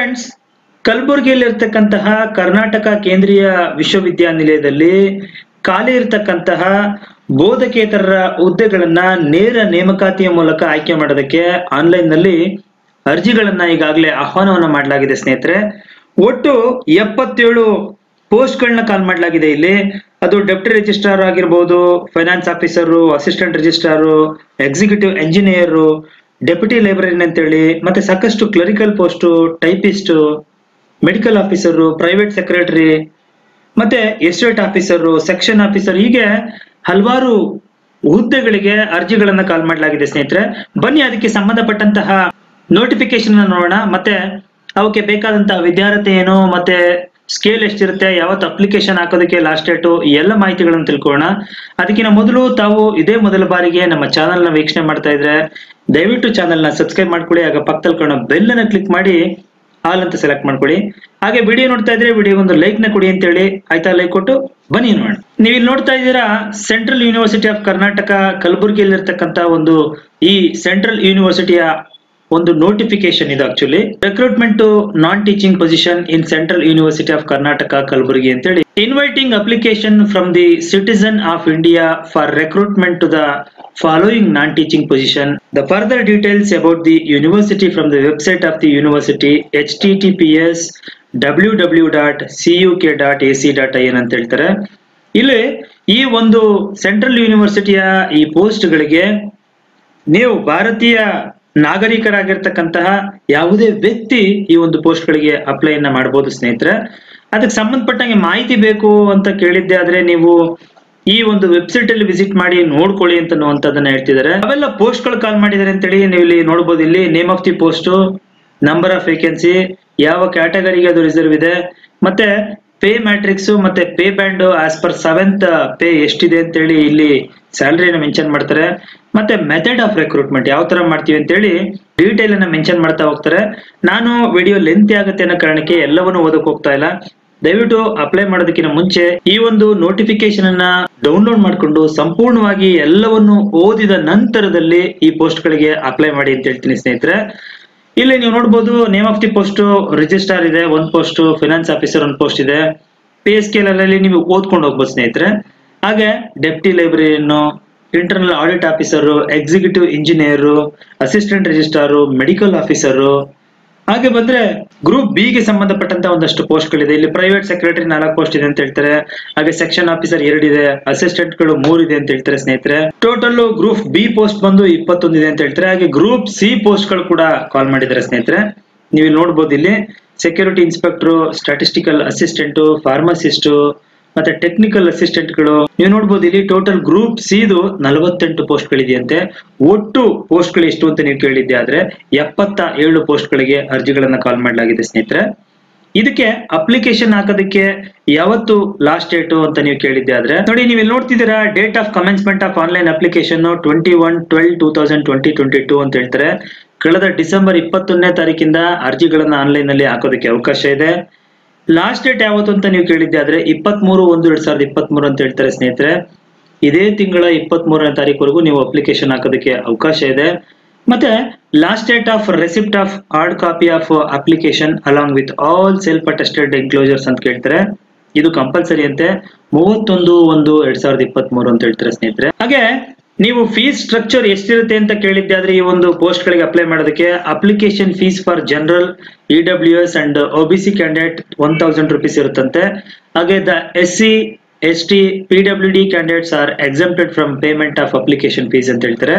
Friends ಕಲಬುರಗಿಯಲ್ಲಿರ್ತಕ್ಕಂತಹ Karnataka ಕೇಂದ್ರೀಯ ವಿಶ್ವವಿದ್ಯಾನಿಲಯದಲ್ಲಿ ಖಾಲಿ ಇರತಕ್ಕಂತಹ ಬೋಧಕೇತರರ ಹುದ್ದೆಗಳನ್ನ ನೇರ ನೇಮಕಾತಿಯ ಮೂಲಕ ಆಯ್ಕೆ ಮಾಡೋದಕ್ಕೆ ಆನ್ಲೈನ್ನಲ್ಲಿ ಅರ್ಜಿಗಳನ್ನ ಈಗಾಗಲೇ ಆಹ್ವಾನವನ್ನ ಮಾಡಲಾಗಿದೆ ಸ್ನೇಹಿತರೆ. ಒಟ್ಟು ಎಪ್ಪತ್ತೇಳು ಪೋಸ್ಟ್ಗಳನ್ನ ಕಾಲ್ ಮಾಡಲಾಗಿದೆ ಇಲ್ಲಿ. ಅದು ಡೆಪ್ಟಿ ರಿಜಿಸ್ಟ್ರಾರ್ ಆಗಿರ್ಬೋದು, finance officer, assistant registrar, executive engineer deputy librarian ಅಂತೇಳಿ, ಮತ್ತೆ ಸಾಕಷ್ಟು clerical post typist medical officer private secretary ಮತ್ತೆ ಎಸ್ಟೇಟ್ ಆಫೀಸರು ಸೆಕ್ಷನ್ ಆಫೀಸರ್ ಹೀಗೆ ಹಲವಾರು ಹುದ್ದೆಗಳಿಗೆ ಅರ್ಜಿಗಳನ್ನ ಕಾಲ್ ಮಾಡಲಾಗಿದೆ ಸ್ನೇಹಿತರೆ. ಬನ್ನಿ ಅದಕ್ಕೆ ಸಂಬಂಧಪಟ್ಟಂತಹ ನೋಟಿಫಿಕೇಶನ್ ನೋಡೋಣ. ಮತ್ತೆ ಅವಕ್ಕೆ ಬೇಕಾದಂತಹ ವಿದ್ಯಾರ್ಥಿ ಏನು, ಮತ್ತೆ ಸ್ಕೇಲ್ ಎಷ್ಟಿರುತ್ತೆ, ಯಾವತ್ತು ಅಪ್ಲಿಕೇಶನ್ ಹಾಕೋದಕ್ಕೆ ಲಾಸ್ಟ್ ಡೇಟು ಎಲ್ಲ ಮಾಹಿತಿಗಳನ್ನು ತಿಳ್ಕೊಳ್ಳೋಣ. ಅದಕ್ಕಿಂತ ಮೊದಲು ತಾವು ಇದೇ ಮೊದಲ ಬಾರಿಗೆ ನಮ್ಮ ಚಾನೆಲ್ನ ವೀಕ್ಷಣೆ ಮಾಡ್ತಾ ಇದ್ರೆ ದಯವಿಟ್ಟು ಚಾನಲ್ನ ಸಬ್ಸ್ಕ್ರೈಬ್ ಮಾಡ್ಕೊಳ್ಳಿ, ಆಗ ಪಕ್ಕದಲ್ಲಿ ಕಾಣೋ ಬೆಲ್ ಅನ್ನ ಕ್ಲಿಕ್ ಮಾಡಿ ಆಲ್ ಅಂತ ಸೆಲೆಕ್ಟ್ ಮಾಡ್ಕೊಳ್ಳಿ. ಹಾಗೆ ವಿಡಿಯೋ ನೋಡ್ತಾ ಇದ್ರೆ ವಿಡಿಯೋ ಒಂದು ಲೈಕ್ನ ಕೊಡಿ ಅಂತ ಹೇಳಿ ಆಯ್ತಾ ಲೈಕ್ ಕೊಟ್ಟು ಬನ್ನಿ ನೋಡೋಣ. ನೀವು ಇಲ್ಲಿ ನೋಡ್ತಾ ಇದ್ದೀರಾ ಸೆಂಟ್ರಲ್ ಯೂನಿವರ್ಸಿಟಿ ಆಫ್ ಕರ್ನಾಟಕ ಕಲಬುರಗಿಯಲ್ಲಿರ್ತಕ್ಕಂಥ ಒಂದು ಈ ಸೆಂಟ್ರಲ್ ಯೂನಿವರ್ಸಿಟಿಯ ಒಂದು ನೋಟಿಫಿಕೇಶನ್ ಇದು actually recruitment to non teaching position in central university of Karnataka Kalaburagi ಅಂತೇಳಿ. Inviting application from the citizen of India for recruitment to the following non teaching position the further details about the university from the website of the university H T T P S W W dot C U K dot A C dot I N ಅಂತ ಹೇಳ್ತಾರೆ. ಇಲ್ಲಿ ಈ ಒಂದು central ಯೂನಿವರ್ಸಿಟಿಯ ಈ ಪೋಸ್ಟ್ಗಳಿಗೆ ನೀವು ಭಾರತೀಯ ನಾಗರಿಕರಾಗಿರ್ತಕ್ಕಂತಹ ಯಾವುದೇ ವ್ಯಕ್ತಿ ಈ ಒಂದು ಪೋಸ್ಟ್ ಗಳಿಗೆ ಅಪ್ಲೈನ ಮಾಡಬಹುದು ಸ್ನೇಹಿತರೆ. ಅದಕ್ಕೆ ಸಂಬಂಧಪಟ್ಟಂಗೆ ಮಾಹಿತಿ ಬೇಕು ಅಂತ ಕೇಳಿದ್ದೆ, ಆದ್ರೆ ನೀವು ಈ ಒಂದು ವೆಬ್ಸೈಟ್ ಅಲ್ಲಿ ವಿಸಿಟ್ ಮಾಡಿ ನೋಡ್ಕೊಳ್ಳಿ ಅಂತ ಹೇಳ್ತಿದ್ದಾರೆ. ಅವೆಲ್ಲ ಪೋಸ್ಟ್ಗಳು ಕಾಲ್ ಮಾಡಿದ್ದಾರೆ ಅಂತೇಳಿ ನೀವು ಇಲ್ಲಿ ನೋಡಬಹುದು ಇಲ್ಲಿ name of the post number of vacancy ಯಾವ ಕ್ಯಾಟಗರಿಗೆ ಅದು ರಿಸರ್ವ್ ಇದೆ, ಮತ್ತೆ ಪೇ ಮ್ಯಾಟ್ರಿಕ್ಸ್ ಮತ್ತೆ pay band as per seventh pay ಎಷ್ಟಿದೆ ಅಂತೇಳಿ ಇಲ್ಲಿ ಸ್ಯಾಲರಿನ ಮೆನ್ಷನ್ ಮಾಡ್ತಾರೆ. ಮತ್ತೆ ಮೆಥಡ್ ಆಫ್ ರೆಕ್ರೂಟ್ಮೆಂಟ್ ಯಾವ ತರ ಮಾಡ್ತೀವಿ ಅಂತೇಳಿ ಡೀಟೇಲ್ ಅನ್ನ ಮೆನ್ಷನ್ ಮಾಡ್ತಾ ಹೋಗ್ತಾರೆ. ನಾನು ವಿಡಿಯೋ ಲೆಂತಿ ಆಗುತ್ತೆ ಅನ್ನೋ ಕಾರಣಕ್ಕೆ ಎಲ್ಲವನ್ನು ಓದಕ್ ಹೋಗ್ತಾ ಇಲ್ಲ. ದಯವಿಟ್ಟು ಅಪ್ಲೈ ಮಾಡೋದಕ್ಕಿಂತ ಮುಂಚೆ ಈ ಒಂದು ನೋಟಿಫಿಕೇಶನ್ ಅನ್ನ ಡೌನ್ಲೋಡ್ ಮಾಡಿಕೊಂಡು ಸಂಪೂರ್ಣವಾಗಿ ಎಲ್ಲವನ್ನು ಓದಿದ ನಂತರದಲ್ಲಿ ಈ ಪೋಸ್ಟ್ ಗಳಿಗೆ ಅಪ್ಲೈ ಮಾಡಿ ಅಂತ ಹೇಳ್ತೀನಿ ಸ್ನೇಹಿತರೆ. ಇಲ್ಲಿ ನೀವು ನೋಡಬಹುದು name of the post registrar ಇದೆ. ಒಂದ್ ಪೋಸ್ಟ್ ಫೈನಾನ್ಸ್ ಆಫೀಸರ್ ಒಂದ್ ಪೋಸ್ಟ್ ಇದೆ. ಪೇ ಸ್ಕೇಲ್ ಅಲ್ಲಿ ನೀವು ಓದ್ಕೊಂಡು ಹೋಗ್ಬೋದು ಸ್ನೇಹಿತರೆ. ಹಾಗೆ ಡೆಪ್ಟಿ ಲೈಬ್ರರಿಯನ್ನು internal audit officer executive engineer assistant registrar medical officer ಹಾಗೆ ಬಂದ್ರೆ ಗ್ರೂಪ್ ಬಿ ಗೆ ಸಂಬಂಧಪಟ್ಟಂತ ಒಂದಷ್ಟು ಪೋಸ್ಟ್ ಗಳಿದೆ. ಇಲ್ಲಿ ಪ್ರೈವೇಟ್ ಸೆಕ್ರೆಟರಿ ನಾಲ್ಕು ಪೋಸ್ಟ್ ಇದೆ ಅಂತ ಹೇಳ್ತಾರೆ. ಹಾಗೆ ಸೆಕ್ಷನ್ ಆಫೀಸರ್ ಎರಡಿದೆ ಅಸಿಸ್ಟೆಂಟ್ಗಳು ಮೂರ್ ಇದೆ ಅಂತ ಹೇಳ್ತಾರೆ ಸ್ನೇಹಿತರೆ. ಟೋಟಲ್ ಗ್ರೂಪ್ ಬಿ ಪೋಸ್ಟ್ ಬಂದು ಇಪ್ಪತ್ತೊಂದು ಇದೆ ಅಂತ ಹೇಳ್ತಾರೆ. ಹಾಗೆ ಗ್ರೂಪ್ ಸಿ ಪೋಸ್ಟ್ಗಳು ಕೂಡ ಕಾಲ್ ಮಾಡಿದ್ದಾರೆ ಸ್ನೇಹಿತರೆ. ನೀವು ನೋಡ್ಬೋದು ಇಲ್ಲಿ security inspector statistical assistant pharmacist ಮತ್ತೆ ಟೆಕ್ನಿಕಲ್ ಅಸಿಸ್ಟೆಂಟ್ಗಳು, ನೀವು ನೋಡ್ಬೋದು ಇಲ್ಲಿ ಟೋಟಲ್ ಗ್ರೂಪ್ ಸಿದು ನಲವತ್ತೆಂಟು ಪೋಸ್ಟ್ ಗಳಿದೆಯಂತೆ. ಒಟ್ಟು ಪೋಸ್ಟ್ಗಳು ಎಷ್ಟು ಅಂತ ನೀವು ಕೇಳಿದ್ದೆ ಆದ್ರೆ, ಎಪ್ಪತ್ತ ಏಳು ಪೋಸ್ಟ್ ಗಳಿಗೆ ಅರ್ಜಿಗಳನ್ನ ಕಾಲ್ ಮಾಡಲಾಗಿದೆ ಸ್ನೇಹಿತರೆ. ಇದಕ್ಕೆ ಅಪ್ಲಿಕೇಶನ್ ಹಾಕೋದಕ್ಕೆ ಯಾವತ್ತು ಲಾಸ್ಟ್ ಡೇಟು ಅಂತ ನೀವು ಕೇಳಿದ್ದೆ ಆದ್ರೆ, ನೋಡಿ ನೀವು ಇಲ್ಲಿ ನೋಡ್ತಿದ್ದೀರಾ date of commencement of online application twenty one twelve two thousand twenty twenty two ಅಂತ ಹೇಳ್ತಾರೆ. ಕಳೆದ ಡಿಸೆಂಬರ್ ಇಪ್ಪತ್ತೊಂದನೇ ತಾರೀಕಿಂದ ಅರ್ಜಿಗಳನ್ನ ಆನ್ಲೈನ್ನಲ್ಲಿ ಹಾಕೋದಕ್ಕೆ ಅವಕಾಶ ಇದೆ. ಲಾಸ್ಟ್ ಡೇಟ್ ಯಾವತ್ತು ಅಂತ ನೀವು ಕೇಳಿದ್ದೆ ಆದ್ರೆ ಇಪ್ಪತ್ತ್ ಮೂರು ಒಂದು ಎರಡ್ ಸಾವಿರದ ಇಪ್ಪತ್ತ್ ಮೂರು ಅಂತ ಹೇಳ್ತಾರೆ ಸ್ನೇಹಿತರೆ. ಇದೇ ತಿಂಗಳ ಇಪ್ಪತ್ತ್ ಮೂರನೇ ತಾರೀಕುವರೆಗೂ ನೀವು ಅಪ್ಲಿಕೇಶನ್ ಹಾಕೋದಕ್ಕೆ ಅವಕಾಶ ಇದೆ. ಮತ್ತೆ last date of receipt of hard copy of application along with all self attested enclosures ಅಂತ ಕೇಳ್ತಾರೆ. ಇದು ಕಂಪಲ್ಸರಿ ಅಂತೆ. ಮೂವತ್ತೊಂದು ಒಂದು ಎರಡ್ ಸಾವಿರದ ಇಪ್ಪತ್ತ್ ಮೂರು ಅಂತ ಹೇಳ್ತಾರೆ ಸ್ನೇಹಿತರೆ. ಹಾಗೆ ನೀವು ಫೀಸ್ ಸ್ಟ್ರಕ್ಚರ್ ಎಷ್ಟಿರುತ್ತೆ ಅಂತ ಕೇಳಿದ್ದೆ, ಆದ್ರೆ ಈ ಒಂದು ಪೋಸ್ಟ್ ಗಳಿಗೆ ಅಪ್ಲೈ ಮಾಡೋದಕ್ಕೆ application fees for general E S and O candidate one thousand rupees ಇರುತ್ತಂತೆ. ಹಾಗೆ the S C S T P W D candidates are exempted from payment of application fees ಅಂತ ಹೇಳ್ತಾರೆ.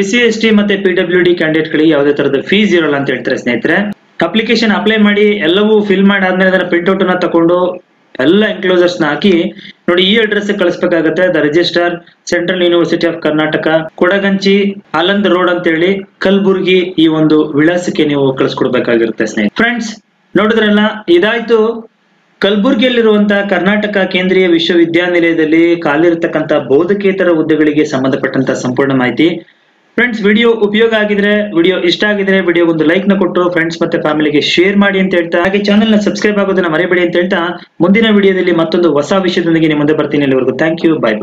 ಎಸ್ ಸಿ ಎಸ್ ಟಿ ಮತ್ತೆ P W D candidate ಗಳಿಗೆ ಯಾವುದೇ ತರದ fees ಇರಲ್ಲ ಅಂತ ಹೇಳ್ತಾರೆ ಸ್ನೇಹಿತರೆ. ಅಪ್ಲಿಕೇಶನ್ ಅಪ್ಲೈ ಮಾಡಿ, ಎಲ್ಲವೂ ಫಿಲ್ ಮಾಡಿ ಆದ್ಮೇಲೆ ಅದನ್ನ ಪ್ರಿಂಟ್ಔಟ್ ಅನ್ನ ತಕೊಂಡು ಎಲ್ಲ ಎನ್ಕ್ಲೋಸರ್ಸ್ನ ಹಾಕಿ ನೋಡಿ, ಈ address ಕಳಿಸ್ಬೇಕಾಗತ್ತೆ. The registrar central university of Karnataka Kadaganchi Aland road ಅಂತ ಹೇಳಿ ಕಲ್ಬುರ್ಗಿ ಈ ಒಂದು ವಿಳಾಸಕ್ಕೆ ನೀವು ಕಳಿಸ್ಕೊಡ್ಬೇಕಾಗಿರುತ್ತೆ ಸ್ನೇಹಿತರೆ. ಫ್ರೆಂಡ್ಸ್ ನೋಡಿದ್ರಲ್ಲ, ಇದಾಯ್ತು. ಕಲಬುರಗಿಯಲ್ಲಿರುವಂತಹ ಕರ್ನಾಟಕ ಕೇಂದ್ರೀಯ ವಿಶ್ವವಿದ್ಯಾನಿಲಯದಲ್ಲಿ ಕಾಲಿರತಕ್ಕಂತ ಬೋಧಕೇತರ ಹುದ್ದೆಗಳಿಗೆ ಸಂಬಂಧಪಟ್ಟಂತ ಸಂಪೂರ್ಣ ಮಾಹಿತಿ. ಫ್ರೆಂಡ್ಸ್ ವಿಡಿಯೋ ಉಪಯೋಗ ಆಗಿದ್ರೆ ವಿಡಿಯೋ ಇಷ್ಟ ಆಗಿದ್ರೆ ವಿಡಿಯೋ ಒಂದು ಲೈಕ್ನ ಕೊಟ್ಟು ಫ್ರೆಂಡ್ಸ್ ಮತ್ತೆ ಫ್ಯಾಮಿಲಿಗೆ ಶೇರ್ ಮಾಡಿ ಅಂತ ಹೇಳ್ತಾ, ಹಾಗೆ ಚಾನಲ್ನ ಸಬ್ಸ್ಕ್ರೈಬ್ ಆಗೋದನ್ನ ಮರೆಯಬೇಡಿ ಅಂತ ಹೇಳ್ತಾ, ಮುಂದಿನ ವಿಡಿಯೋದಲ್ಲಿ ಮತ್ತೊಂದು ಹೊಸ ವಿಷಯದೊಂದಿಗೆ ನಿಮ್ಮ ಮುಂದೆ ಬರ್ತೀನಿ. ಅಲ್ಲಿವರೆಗೂ ಥ್ಯಾಂಕ್ ಯು ಬಾಯ್